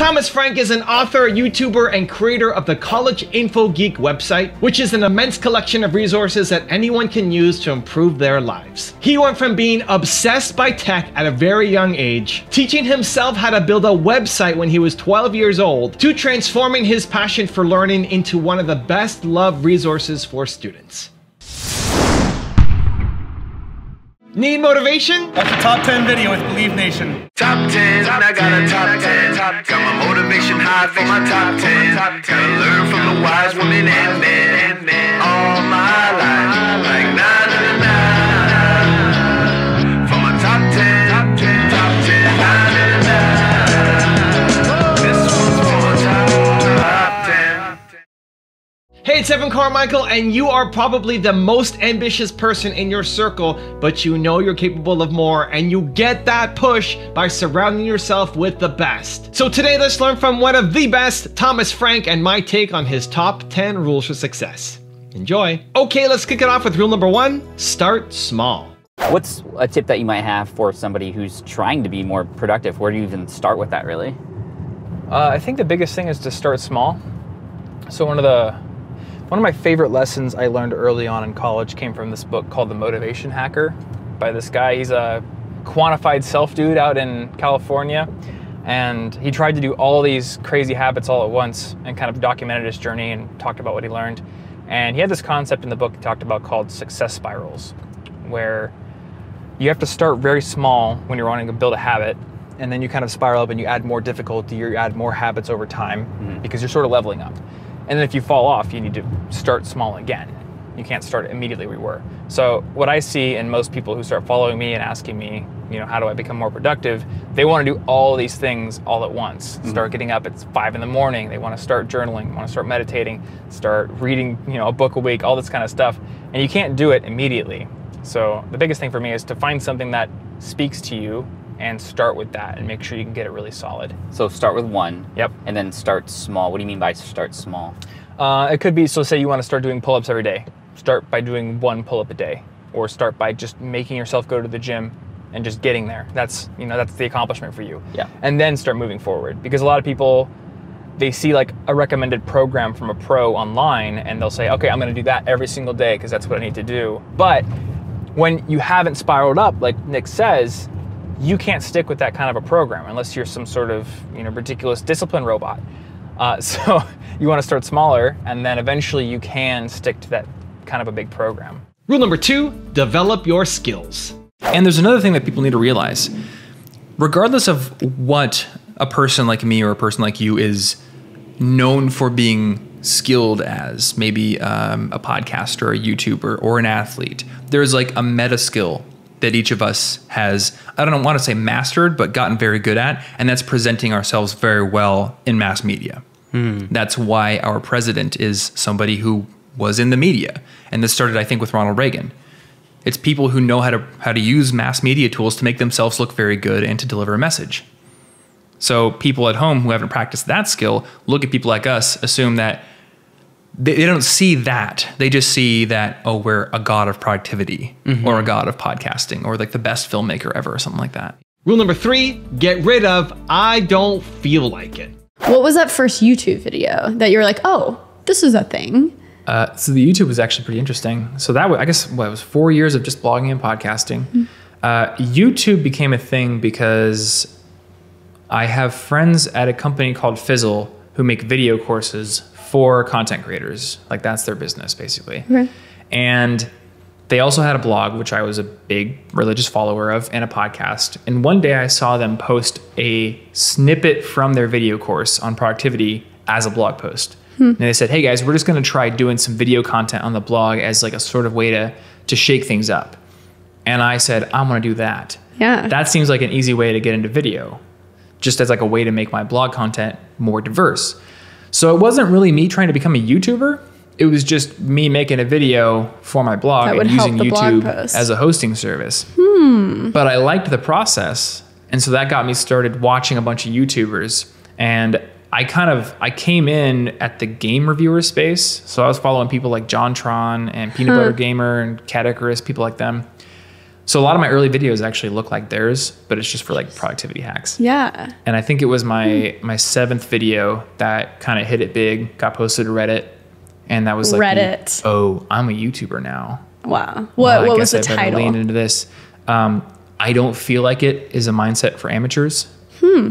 Thomas Frank is an author, YouTuber, and creator of the College Info Geek website, which is an immense collection of resources that anyone can use to improve their lives. He went from being obsessed by tech at a very young age, teaching himself how to build a website when he was 12 years old, to transforming his passion for learning into one of the best loved resources for students. Need motivation? That's a top 10 video with Believe Nation. Top 10, I got a top 10. Got my motivation high for my top 10. Gotta learn from the wise women and men. Hey, it's Evan Carmichael, and you are probably the most ambitious person in your circle, but you know you're capable of more, and you get that push by surrounding yourself with the best. So today, let's learn from one of the best, Thomas Frank, and my take on his top 10 rules for success. Enjoy. Okay, let's kick it off with rule number one start small. What's a tip that you might have for somebody who's trying to be more productive? Where do you even start with that, really? Uh, I think the biggest thing is to start small. So one of the one of my favorite lessons I learned early on in college came from this book called The Motivation Hacker by this guy. He's a quantified self dude out in California. And he tried to do all these crazy habits all at once and kind of documented his journey and talked about what he learned. And he had this concept in the book he talked about called success spirals, where you have to start very small when you're wanting to build a habit and then you kind of spiral up and you add more difficulty or you add more habits over time mm-hmm. because you're sort of leveling up and then if you fall off you need to start small again. You can't start immediately where you were. So what i see in most people who start following me and asking me you know how do i become more productive they want to do all these things all at once. Mm-hmm. Start getting up at five in the morning they want to start journaling want to start meditating start reading you know a book a week all this kind of stuff. And you can't do it immediately. So the biggest thing for me is to find something that speaks to you and start with that and make sure you can get it really solid. So start with one. Yep. And then start small. What do you mean by start small? Uh, it could be so say you want to start doing pull-ups every day. Start by doing one pull-up a day, or start by just making yourself go to the gym and just getting there. That's you know that's the accomplishment for you. Yeah. And then start moving forward because a lot of people they see like a recommended program from a pro online and they'll say, okay, I'm going to do that every single day because that's what I need to do. But when you haven't spiraled up, like Nick says, you can't stick with that kind of a program unless you're some sort of you know ridiculous discipline robot. Uh, so you want to start smaller, and then eventually you can stick to that kind of a big program. Rule number two develop your skills. And there's another thing that people need to realize. Regardless of what a person like me or a person like you is known for being skilled as, maybe um, a podcaster, a YouTuber, or an athlete, there's like a meta skill that each of us has, I don't want to say mastered, but gotten very good at, and that's presenting ourselves very well in mass media. Hmm. That's why our president is somebody who was in the media. And this started, I think, with Ronald Reagan. It's people who know how to how to use mass media tools to make themselves look very good and to deliver a message. So people at home who haven't practiced that skill look at people like us, assume that they, they don't see that. They just see that oh, we're a god of productivity or a god of podcasting or like the best filmmaker ever or something like that. Rule number three get rid of I don't feel like it. What was that first YouTube video that you were like, oh, this is a thing? Uh, so the YouTube was actually pretty interesting. So that was, I guess, what it was four years of just blogging and podcasting. Uh, YouTube became a thing because I have friends at a company called Fizzle who make video courses for content creators. Like that's their business basically. And they also had a blog, which I was a big religious follower of, and a podcast. And one day I saw them post a snippet from their video course on productivity as a blog post. Hmm. And they said, "Hey guys, we're just going to try doing some video content on the blog as like a sort of way to to shake things up." And I said, "I'm going to do that." Yeah. That seems like an easy way to get into video, just as like a way to make my blog content more diverse. So it wasn't really me trying to become a YouTuber. It was just me making a video for my blog and using YouTube as a hosting service. But I liked the process. And so that got me started watching a bunch of YouTubers. And I kind of I came in at the game reviewer space. So I was following people like JonTron and Peanut Butter Gamer and Caddicarus, people like them. So a lot of my early videos actually look like theirs, but it's just for like productivity hacks. Yeah. And I think it was my my seventh video that kind of hit it big, got posted to Reddit, and that was like Reddit. oh, I'm a YouTuber now. Wow. What Well, what was the I title? Lean into this. Um, I don't feel like it is a mindset for amateurs. Hmm.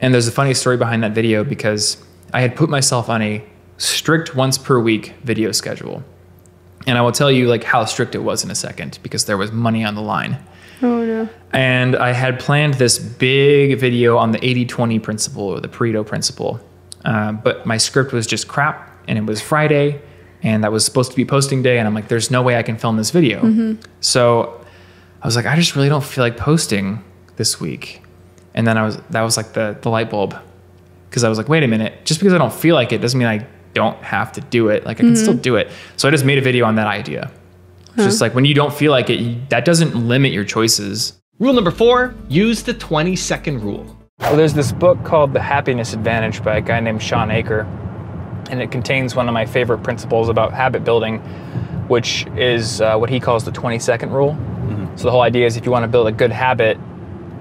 And there's a funny story behind that video because I had put myself on a strict once per week video schedule. And I will tell you like how strict it was in a second because there was money on the line. Oh no. And I had planned this big video on the 80-20 principle or the Pareto principle. Uh, but my script was just crap and it was Friday and that was supposed to be posting day and I'm like there's no way I can film this video. So I was like I just really don't feel like posting this week. And then I was that was like the the light bulb because I was like wait a minute, just because I don't feel like it doesn't mean I don't have to do it. Like I can still do it. So I just made a video on that idea. It's just like when you don't feel like it, that doesn't limit your choices. Rule number four use the 20 second rule. Well, there's this book called The Happiness Advantage by a guy named Shawn Achor, and it contains one of my favorite principles about habit building, which is uh, what he calls the 20 second rule. So the whole idea is if you want to build a good habit,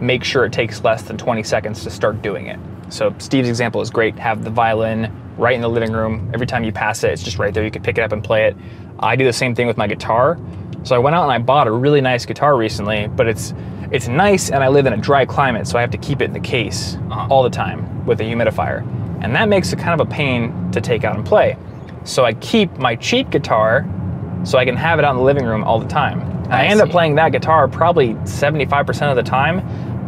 make sure it takes less than 20 seconds to start doing it. So Steve's example is great. Have the violin right in the living room. Every time you pass it, it's just right there. You can pick it up and play it. I do the same thing with my guitar. So I went out and I bought a really nice guitar recently, but it's it's nice and I live in a dry climate, so I have to keep it in the case uh-huh. all the time with a humidifier. And that makes it kind of a pain to take out and play. So I keep my cheap guitar so I can have it out in the living room all the time. I, I end up playing that guitar probably 75% of the time,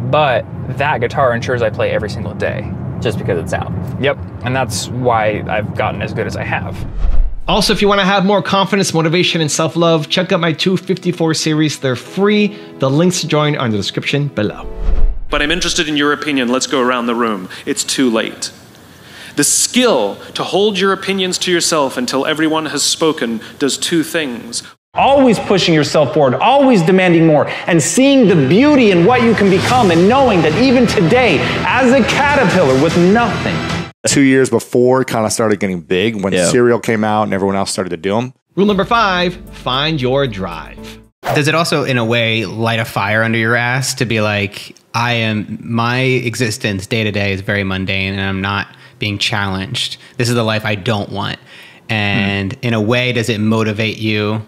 but that guitar ensures I play every single day. just because it's out. Yep, and that's why I've gotten as good as I have. Also, if you want to have more confidence, motivation, and self love, check out my 254 series. They're free. The links to join are in the description below. But I'm interested in your opinion. Let's go around the room. It's too late. The skill to hold your opinions to yourself until everyone has spoken does two things. Always pushing yourself forward, always demanding more, and seeing the beauty in what you can become, and knowing that even today, as a caterpillar with nothing, two years before kind of started getting big when Yeah. Serial came out and everyone else started to do them. Rule number five find your drive. Does it also, in a way, light a fire under your ass to be like, I am, my existence day to day is very mundane and I'm not being challenged. This is the life I don't want. And hmm. in a way, does it motivate you?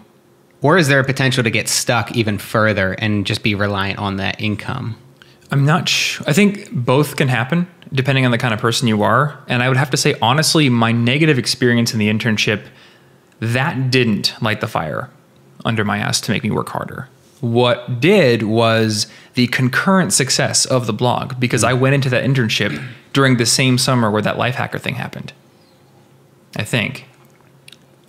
Or is there a potential to get stuck even further and just be reliant on that income? I'm not sure. I think both can happen depending on the kind of person you are. And I would have to say, honestly, my negative experience in the internship, that didn't light the fire under my ass to make me work harder. What did was the concurrent success of the blog because I went into that internship during the same summer where that Lifehacker thing happened. I think.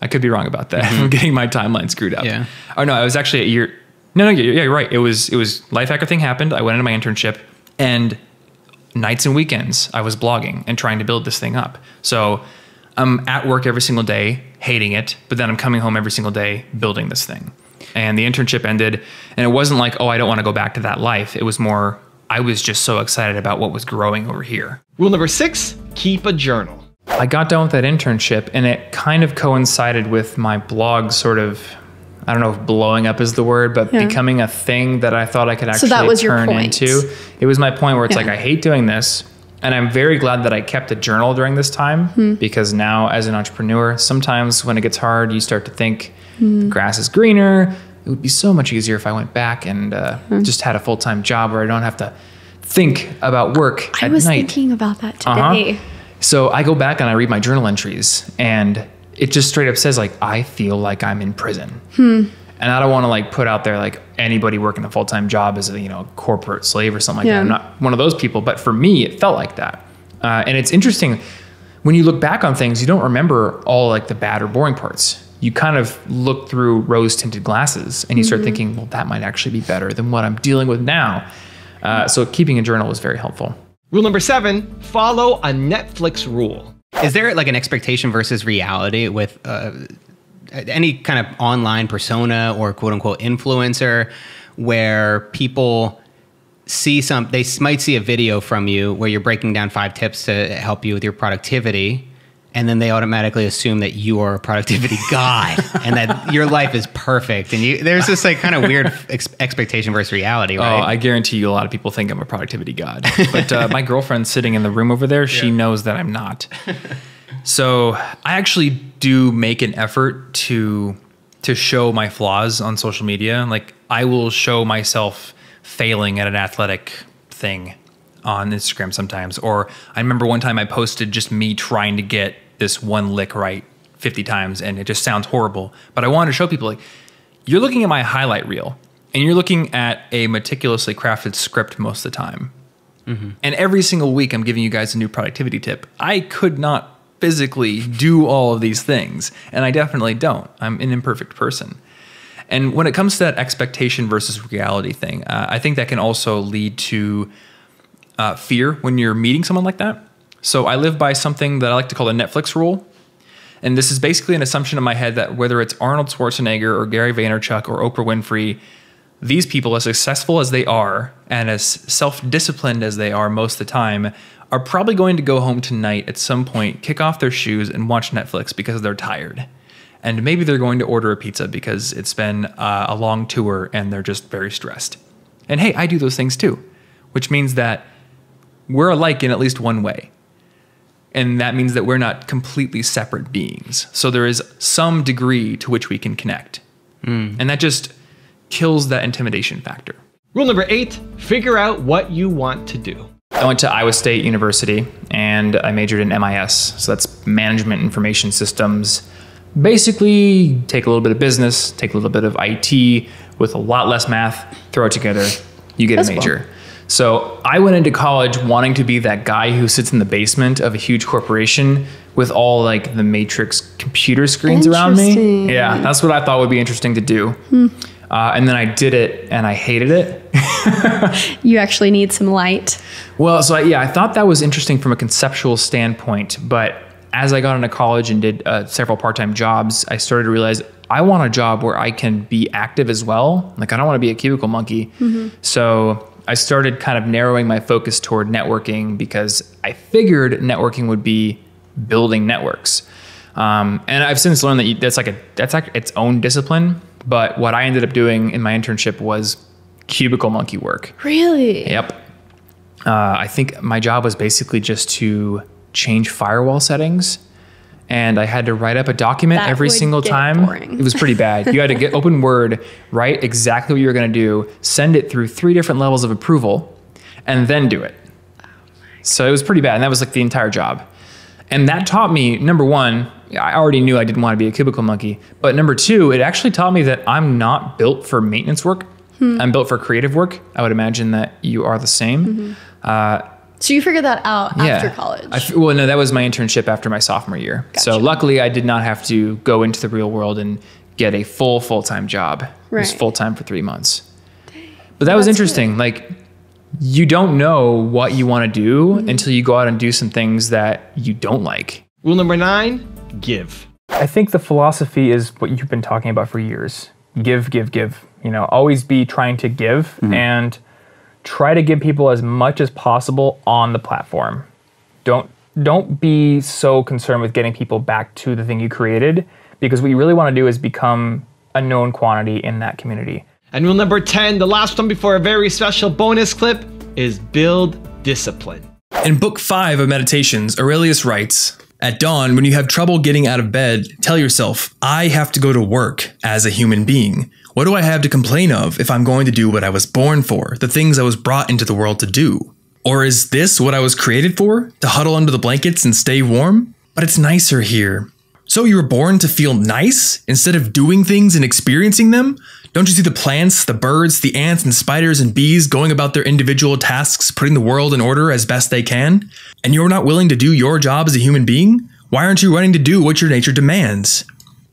I could be wrong about that. Mm-hmm. I'm getting my timeline screwed up. Yeah. Oh no, I was actually a year. No, no, yeah, yeah, you're right. It was it was Lifehacker thing happened. I went into my internship, and nights and weekends I was blogging and trying to build this thing up. So I'm at work every single day, hating it, but then I'm coming home every single day building this thing. And the internship ended, and it wasn't like, oh, I don't want to go back to that life. It was more, I was just so excited about what was growing over here. Rule number six keep a journal. I got done with that internship and it kind of coincided with my blog sort of I don't know if blowing up is the word, but Yeah. becoming a thing that I thought I could actually So that was your turn point. into. It was my point where it's Yeah. like I hate doing this. And I'm very glad that I kept a journal during this time Hmm. because now as an entrepreneur, sometimes when it gets hard, you start to think Hmm. the grass is greener. It would be so much easier if I went back and uh, Hmm. just had a full time job where I don't have to think about work I at was thinking about that Uh-huh. So I go back and I read my journal entries, and it just straight up says like I feel like I'm in prison. Hmm. And I don't want to like put out there like anybody working a full time job as a you know corporate slave or something like Yeah. that. I'm not one of those people, but for me, it felt like that. Uh, and it's interesting when you look back on things, you don't remember all like the bad or boring parts. You kind of look through rose tinted glasses and you start thinking, well, that might actually be better than what I'm dealing with now. Uh, so keeping a journal was very helpful. Rule number seven follow a Netflix rule. Is there like an expectation versus reality with uh, any kind of online persona or quote unquote influencer where people see some, they might see a video from you where you're breaking down five tips to help you with your productivity and then they automatically assume that you are a productivity god and that your life is perfect. And you, there's this like kind of weird ex- expectation versus reality, right? Oh, I guarantee you a lot of people think I'm a productivity god. But uh, my girlfriend sitting in the room over there, she knows that I'm not. So I actually do make an effort to to show my flaws on social media. Like I will show myself failing at an athletic thing on Instagram sometimes. Or I remember one time I posted just me trying to get this one lick right 50 times and it just sounds horrible. But I wanted to show people like you're looking at my highlight reel and you're looking at a meticulously crafted script most of the time. And every single week, I'm giving you guys a new productivity tip. I could not physically do all of these things, and I definitely don't. I'm an imperfect person. And when it comes to that expectation versus reality thing, uh, I think that can also lead to uh, fear when you're meeting someone like that. So I live by something that I like to call the Netflix rule. And this is basically an assumption in my head that whether it's Arnold Schwarzenegger or Gary Vaynerchuk or Oprah Winfrey, these people, as successful as they are and as self disciplined as they are most of the time, are probably going to go home tonight at some point, kick off their shoes, and watch Netflix because they're tired. And maybe they're going to order a pizza because it's been uh, a long tour and they're just very stressed. And hey, I do those things too, which means that we're alike in at least one way. And that means that we're not completely separate beings. So there is some degree to which we can connect. Hmm. And that just kills that intimidation factor. Rule number eight figure out what you want to do. I went to Iowa State University and I majored in MIS. So that's Management Information Systems. Basically, take a little bit of business, take a little bit of IT with a lot less math, throw it together, you get That's a cool. major. So I went into college wanting to be that guy who sits in the basement of a huge corporation with all like the matrix computer screens around me. Yeah, that's what I thought would be interesting to do. Uh, and then I did it and I hated it. You actually need some light. Well, so I, yeah, I thought that was interesting from a conceptual standpoint, but as I got into college and did uh, several part-time jobs, I started to realize I want a job where I can be active as well. Like I don't want to be a cubicle monkey. So I started kind of narrowing my focus toward networking because I figured networking would be building networks. Um, and I've since learned that you, that's like a that's like its own discipline. But what I ended up doing in my internship was cubicle monkey work. Really? Yep. Uh, I think my job was basically just to change firewall settings. And I had to write up a document That every single time. boring. It was pretty bad. You had to get open Word, write exactly what you were going to do, send it through three different levels of approval, and then do it. So it was pretty bad. And that was like the entire job. And that taught me number one, I already knew I didn't want to be a cubicle monkey. But number two, it actually taught me that I'm not built for maintenance work. Hmm. I'm built for creative work. I would imagine that you are the same. Uh, So you figured that out yeah. after college. I f- well, no, that was my internship after my sophomore year. So luckily, I did not have to go into the real world and get a full full time job. It was full time for three months. Dang. But that was That's interesting. Like, you don't know what you want to do Mm-hmm. until you go out and do some things that you don't like. Rule number nine give. I think the philosophy is what you've been talking about for years. Give, give, give. You know, always be trying to give and try to give people as much as possible on the platform. Don't don't be so concerned with getting people back to the thing you created because what you really want to do is become a known quantity in that community. And rule number 10, the last one before a very special bonus clip, is build discipline. In Book 5 of Meditations, Aurelius writes At dawn, when you have trouble getting out of bed, tell yourself, I have to go to work as a human being. What do I have to complain of if I'm going to do what I was born for, the things I was brought into the world to do? Or is this what I was created for? To huddle under the blankets and stay warm? But it's nicer here. So you were born to feel nice instead of doing things and experiencing them? Don't you see the plants, the birds, the ants and spiders and bees going about their individual tasks, putting the world in order as best they can? And you're not willing to do your job as a human being? Why aren't you running to do what your nature demands?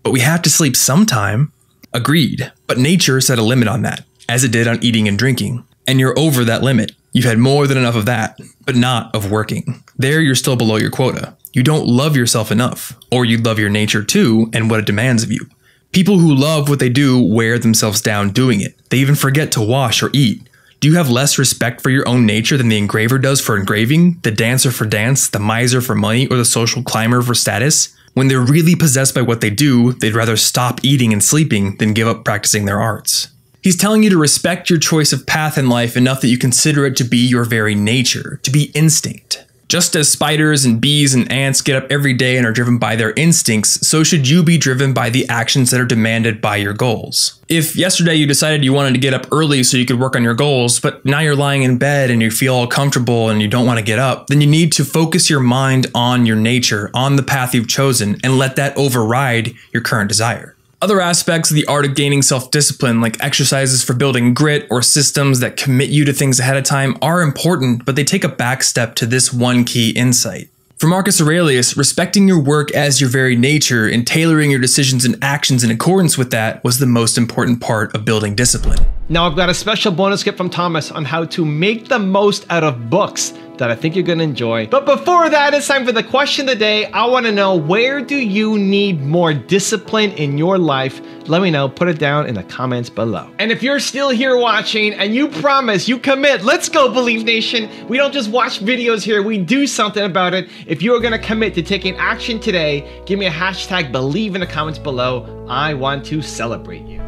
But we have to sleep sometime. Agreed. But nature set a limit on that, as it did on eating and drinking. And you're over that limit. You've had more than enough of that, but not of working. There, you're still below your quota. You don't love yourself enough, or you love your nature too and what it demands of you. People who love what they do wear themselves down doing it. They even forget to wash or eat. Do you have less respect for your own nature than the engraver does for engraving, the dancer for dance, the miser for money, or the social climber for status? When they're really possessed by what they do, they'd rather stop eating and sleeping than give up practicing their arts. He's telling you to respect your choice of path in life enough that you consider it to be your very nature, to be instinct. Just as spiders and bees and ants get up every day and are driven by their instincts, so should you be driven by the actions that are demanded by your goals. If yesterday you decided you wanted to get up early so you could work on your goals, but now you're lying in bed and you feel all comfortable and you don't want to get up, then you need to focus your mind on your nature, on the path you've chosen, and let that override your current desire. Other aspects of the art of gaining self discipline, like exercises for building grit or systems that commit you to things ahead of time, are important, but they take a back step to this one key insight. For Marcus Aurelius, respecting your work as your very nature and tailoring your decisions and actions in accordance with that was the most important part of building discipline. Now I've got a special bonus gift from Thomas on how to make the most out of books that I think you're gonna enjoy. But before that, it's time for the question of the day. I wanna know where do you need more discipline in your life? Let me know, put it down in the comments below. And if you're still here watching and you promise, you commit, let's go Believe Nation. We don't just watch videos here, we do something about it. If you are gonna commit to taking action today, give me a hashtag believe in the comments below. I want to celebrate you.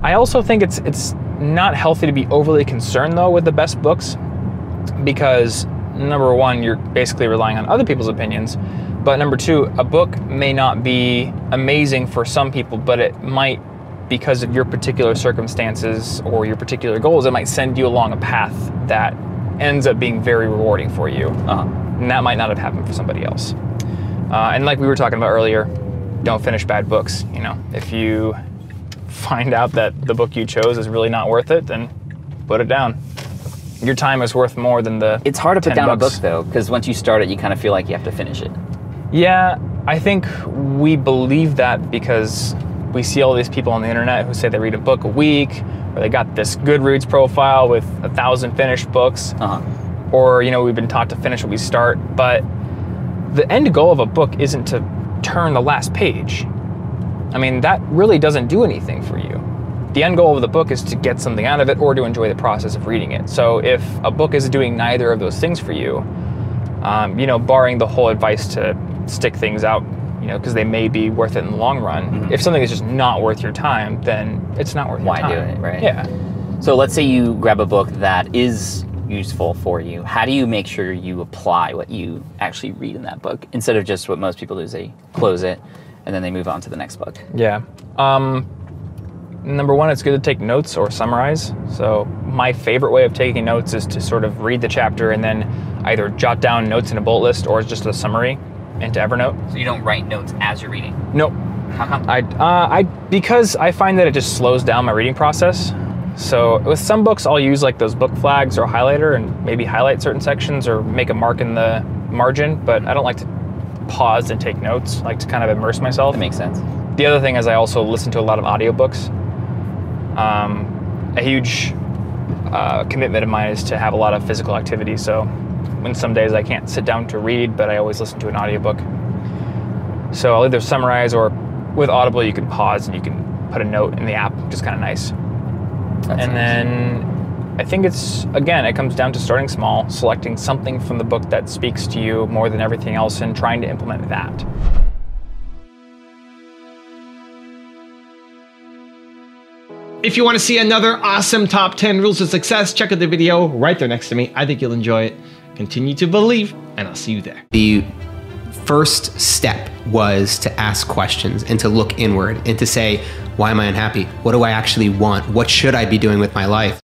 I also think it's it's not healthy to be overly concerned though with the best books because number one, you're basically relying on other people's opinions. But number two, a book may not be amazing for some people, but it might, because of your particular circumstances or your particular goals, it might send you along a path that ends up being very rewarding for you. Uh-huh. And that might not have happened for somebody else. Uh, and like we were talking about earlier, don't finish bad books. You know, if you find out that the book you chose is really not worth it, then put it down your time is worth more than the. It's hard to put down bucks. a book though, because once you start it, you kind of feel like you have to finish it. Yeah, I think we believe that because we see all these people on the internet who say they read a book a week, or they got this Goodreads profile with a thousand finished books, uh-huh. or you know we've been taught to finish what we start. But the end goal of a book isn't to turn the last page. I mean, that really doesn't do anything for you the end goal of the book is to get something out of it or to enjoy the process of reading it. So if a book is doing neither of those things for you, um, you know, barring the whole advice to stick things out, you know, because they may be worth it in the long run. Mm-hmm. If something is just not worth your time, then it's not worth Why your time. Why do it, right? Yeah. So let's say you grab a book that is useful for you. How do you make sure you apply what you actually read in that book instead of just what most people do is they close it and then they move on to the next book? Yeah. Um, Number one, it's good to take notes or summarize. So, my favorite way of taking notes is to sort of read the chapter and then either jot down notes in a bullet list or just a summary into Evernote. So, you don't write notes as you're reading? Nope. How come? I, uh, I, because I find that it just slows down my reading process. So, with some books, I'll use like those book flags or highlighter and maybe highlight certain sections or make a mark in the margin, but I don't like to pause and take notes, like to kind of immerse myself. That makes sense. The other thing is I also listen to a lot of audiobooks. Um, a huge uh, commitment of mine is to have a lot of physical activity. So when some days I can't sit down to read, but I always listen to an audiobook. So I'll either summarize or with Audible you can pause and you can put a note in the app, which is kind of nice. That's and nice. then I think it's again it comes down to starting small, selecting something from the book that speaks to you more than everything else, and trying to implement that. If you want to see another awesome top 10 rules of success, check out the video right there next to me. I think you'll enjoy it. Continue to believe, and I'll see you there. The first step was to ask questions and to look inward and to say, why am I unhappy? What do I actually want? What should I be doing with my life?